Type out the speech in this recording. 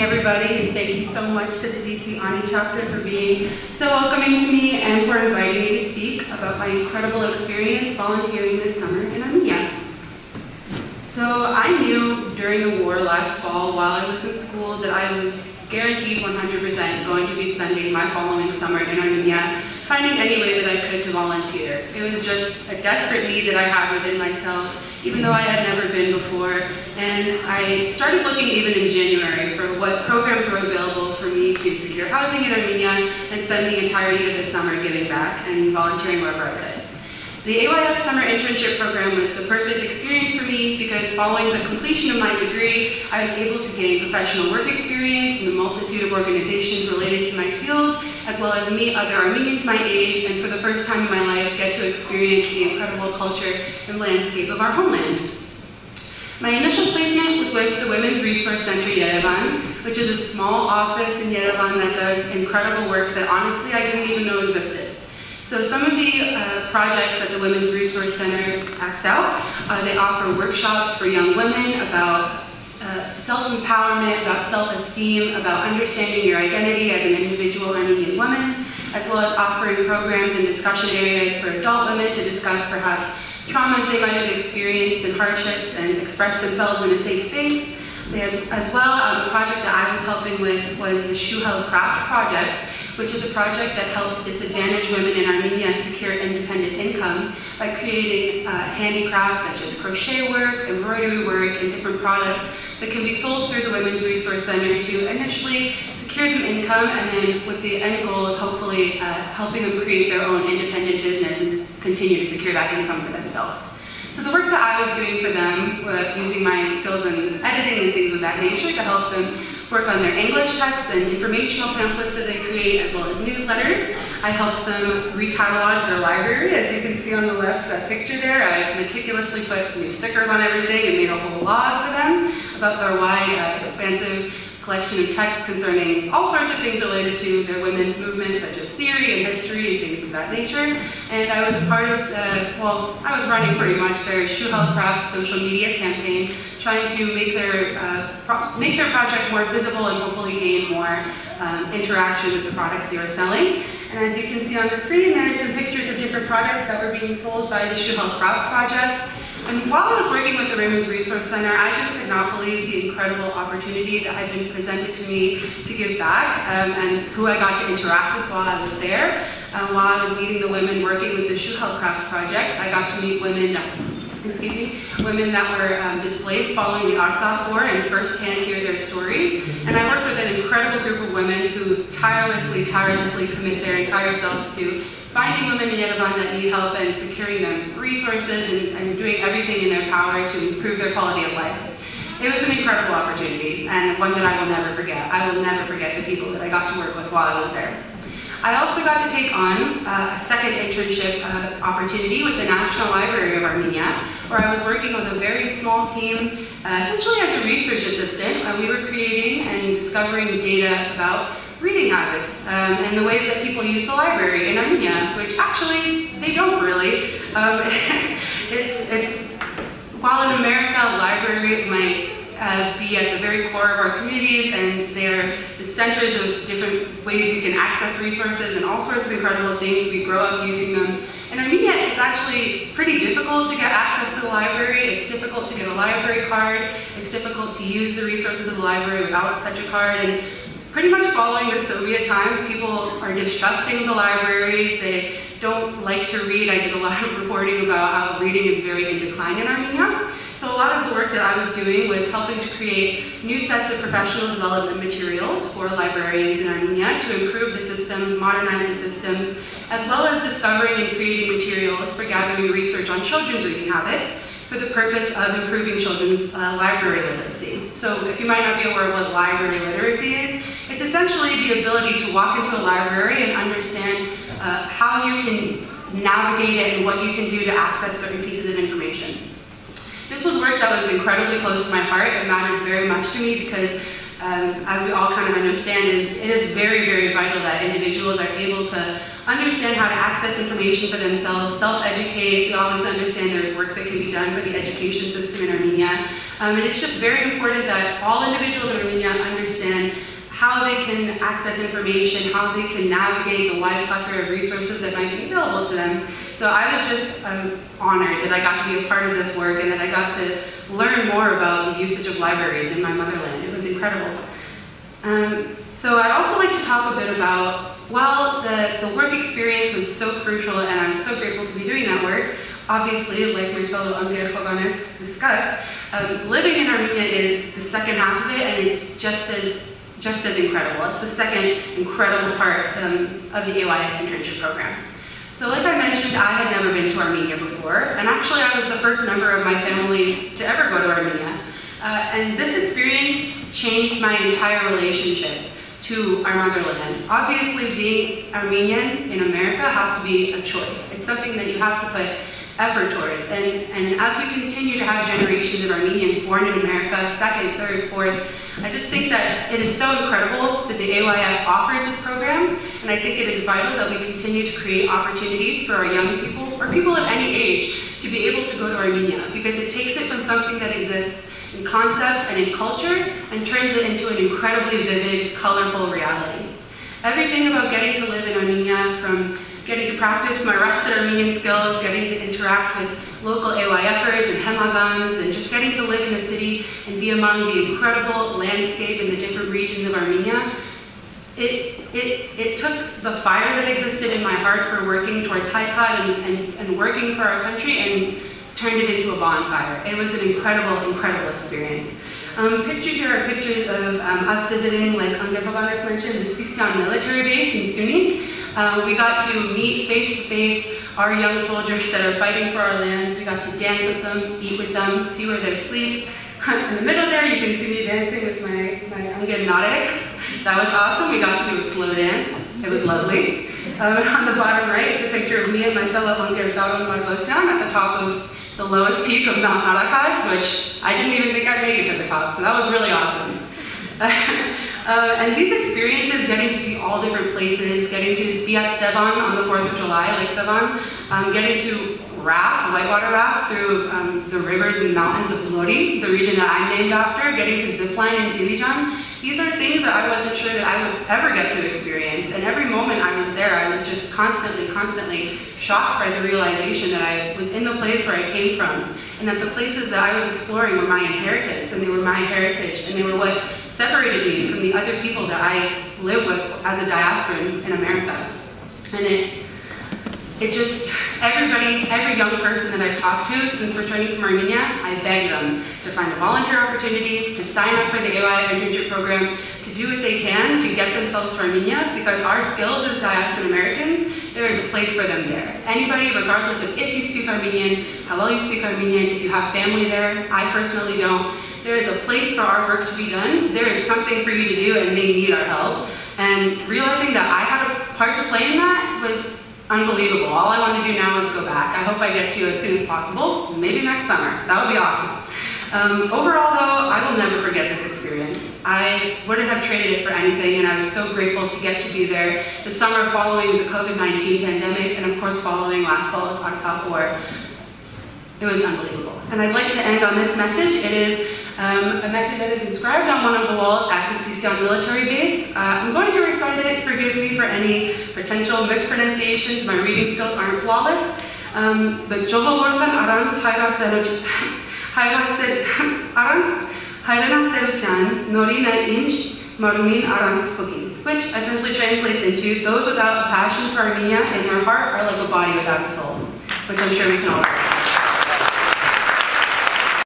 everybody, and thank you so much to the DC Ani chapter for being so welcoming to me and for inviting me to speak about my incredible experience volunteering this summer in Armenia. So I knew during the war last fall while I was in school that I was guaranteed 100% going to be spending my following summer in Armenia, finding any way that I could to volunteer. It was just a desperate need that I had within myself, even though I had never been before. And I started looking even in January for what programs were available for me to secure housing in Armenia and spend the entirety of the summer giving back and volunteering wherever I could. The AYF Summer Internship Program was the perfect experience for me because following the completion of my degree, I was able to gain professional work experience in a multitude of organizations related to my field, as well as meet other Armenians my age, and for the first time in my life, get to experience the incredible culture and landscape of our homeland. My initial placement was with the Women's Resource Center Yerevan, which is a small office in Yerevan that does incredible work that honestly I didn't even know existed. So some of the uh, projects that the Women's Resource Center acts out, uh, they offer workshops for young women about uh, self-empowerment, about self-esteem, about understanding your identity as an individual Armenian woman, as well as offering programs and discussion areas for adult women to discuss perhaps traumas they might have experienced and hardships and express themselves in a safe space. As, as well, um, a project that I was helping with was the Shuhel Crafts Project, which is a project that helps disadvantaged women in Armenia secure independent income by creating uh, handicrafts such as crochet work, embroidery work, and different products that can be sold through the Women's Resource Center to initially secure them income and then with the end goal of hopefully uh, helping them create their own independent business and continue to secure that income for themselves. So the work that I was doing for them, uh, using my skills in editing and things of that nature to help them work on their English texts and informational pamphlets that they create, as well as newsletters. I helped them recatalog their library. As you can see on the left, that picture there, I meticulously put new stickers on everything and made a whole log for them about their wide, uh, expansive collection of texts concerning all sorts of things related to their women's movements, such as theory and history and things of that nature. And I was a part of the, well, I was running pretty much their Shuhel Crafts social media campaign, trying to make their, uh, make their project more visible and hopefully gain more um, interaction with the products they were selling. And as you can see on the screen, there are some pictures of different products that were being sold by the Shuhel Crafts Project. And while I was working with the Women's Resource Center, I just could not believe the incredible opportunity that had been presented to me to give back um, and who I got to interact with while I was there. Um, while I was meeting the women working with the Shuhel Crafts Project, I got to meet women that excuse me, women that were um, displaced following the Artsakh War and firsthand hear their stories. And I worked with an incredible group of women who tirelessly, tirelessly commit their entire selves to finding women in Yerevan that need help and securing them resources and, and doing everything in their power to improve their quality of life. It was an incredible opportunity and one that I will never forget. I will never forget the people that I got to work with while I was there. I also got to take on uh, a second internship uh, opportunity with the National Library of Armenia, where I was working with a very small team, uh, essentially as a research assistant. Uh, we were creating and discovering data about reading habits um, and the ways that people use the library in Armenia, which actually they don't really. Um, it's, it's, while in America, libraries might uh, be at the very core of our communities and they're the centers of different ways you can access resources and all sorts of incredible things. We grow up using them. In Armenia, it's actually pretty difficult to get access to the library. It's difficult to get a library card. It's difficult to use the resources of the library without such a card. And pretty much following the Soviet times, people are distrusting the libraries. They don't like to read. I did a lot of reporting about how reading is very in decline in Armenia. So a lot of the work that I was doing was helping to create new sets of professional development materials for librarians in Armenia to improve the systems, modernize the systems, as well as discovering and creating materials for gathering research on children's reading habits for the purpose of improving children's uh, library literacy. So if you might not be aware of what library literacy is, it's essentially the ability to walk into a library and understand uh, how you can navigate it and what you can do to access certain pieces of information. Work that was incredibly close to my heart. It mattered very much to me because um, as we all kind of understand, it is, it is very, very vital that individuals are able to understand how to access information for themselves, self-educate. We always understand there's work that can be done for the education system in Armenia. Um, and it's just very important that all individuals in Armenia understand how they can access information, how they can navigate the wide plethora of resources that might be available to them. So I was just um, honored that I got to be a part of this work and that I got to learn more about the usage of libraries in my motherland. It was incredible. Um, so I'd also like to talk a bit about, while the, the work experience was so crucial and I'm so grateful to be doing that work, obviously, like my fellow Angger Joganes discussed, um, living in Armenia is the second half of it and it's just as just as incredible. It's the second incredible part um, of the AYF internship program. So like I mentioned, I had never been to Armenia before, and actually I was the first member of my family to ever go to Armenia. Uh, and this experience changed my entire relationship to our motherland. Obviously, being Armenian in America has to be a choice. It's something that you have to put effort towards. And, and as we continue to have generations of Armenians born in America, second, third, fourth, I just think that it is so incredible that the AYF offers this program, and I think it is vital that we continue to create opportunities for our young people, or people of any age, to be able to go to Armenia, because it takes it from something that exists in concept and in culture, and turns it into an incredibly vivid, colorful reality. Everything about getting to live in Armenia, from getting to practice my rusted Armenian skills, getting to interact with local AYFers and Hemagans, and just getting to live in the city and be among the incredible landscape in the different regions of Armenia. It, it, it took the fire that existed in my heart for working towards Haikad and, and, and working for our country and turned it into a bonfire. It was an incredible, incredible experience. Um, pictured here are pictures of um, us visiting, like Angger Joganes mentioned, the Sisyan military base in Syunik. Uh, we got to meet face to face our young soldiers that are fighting for our lands. We got to dance with them, eat with them, see where they sleep. In the middle there, you can see me dancing with my, my Narek. That was awesome. We got to do a slow dance. It was lovely. Um, on the bottom right is a picture of me and my fellow Angger Daron Margosyan at the top of the lowest peak of Mount Arakads, which I didn't even think I'd make it to the top, so that was really awesome. Uh, and these experiences, getting to see all different places, getting to be at Sevan on the 4th of July, like Sevan, um, getting to raft, whitewater raft through um, the rivers and mountains of Lori, the region that I'm named after, getting to zipline in Dilijan. These are things that I wasn't sure that I would ever get to experience. And every moment I was there, I was just constantly, constantly shocked by the realization that I was in the place where I came from, and that the places that I was exploring were my inheritance, and they were my heritage, and they were what separated me from the other people that I live with as a diasporan in America. And it, it just, everybody, every young person that I've talked to since returning from Armenia, I beg them to find a volunteer opportunity, to sign up for the AYF internship program, to do what they can to get themselves to Armenia, because our skills as diaspora Americans, there is a place for them there. Anybody, regardless of if you speak Armenian, how well you speak Armenian, if you have family there, I personally don't, there is a place for our work to be done. There is something for you to do and they need our help. And realizing that I had a part to play in that was unbelievable. All I want to do now is go back. I hope I get to you as soon as possible, maybe next summer. That would be awesome. Um, overall though, I will never forget this experience. I wouldn't have traded it for anything and I was so grateful to get to be there the summer following the COVID-19 pandemic and of course following last fall's Artsakh War. It was unbelievable. And I'd like to end on this message. It is um, a message that is inscribed on one of the walls at the Sisyan military base. Uh, I'm going to recite it, forgive me for any potential mispronunciations, my reading skills aren't flawless. Um, but Jogovortan Arans Hayranasevutyan Norina Inch Marumin Arans Cooking, which essentially translates into those without a passion for Armenia in their heart are like a body without a soul, which I'm sure we can all